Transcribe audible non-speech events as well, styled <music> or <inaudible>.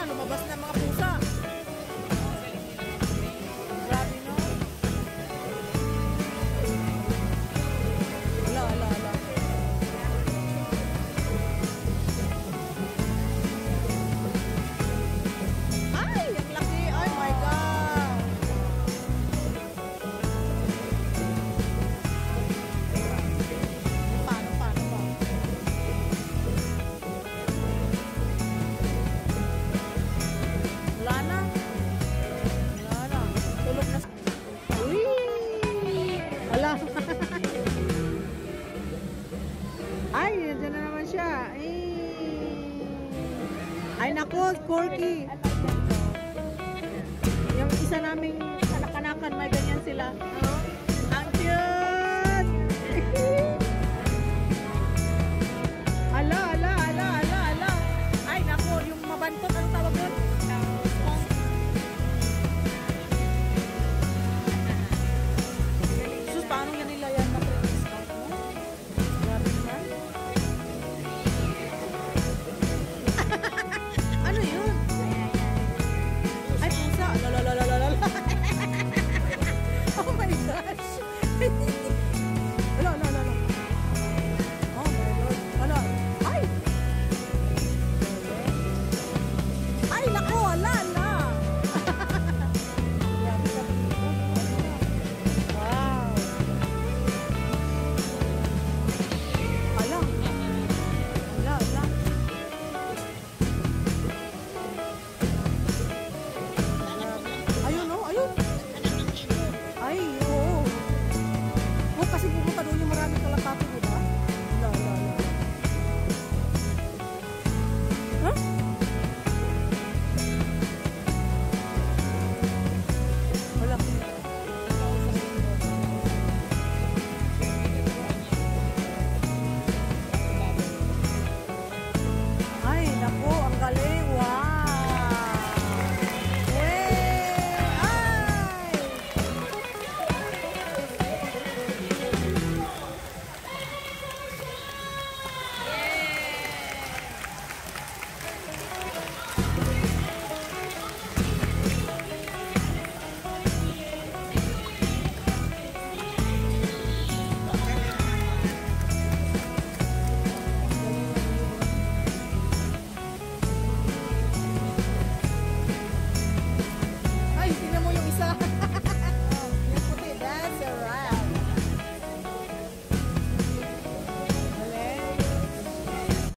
na, lumabas na mga puso. Wala. <laughs> Ay, nandiyan na naman siya. Eh. Ay, naku, Corky. Yung isa naming anak-anakan, may ganyan sila. Oh,